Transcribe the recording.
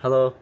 Hello.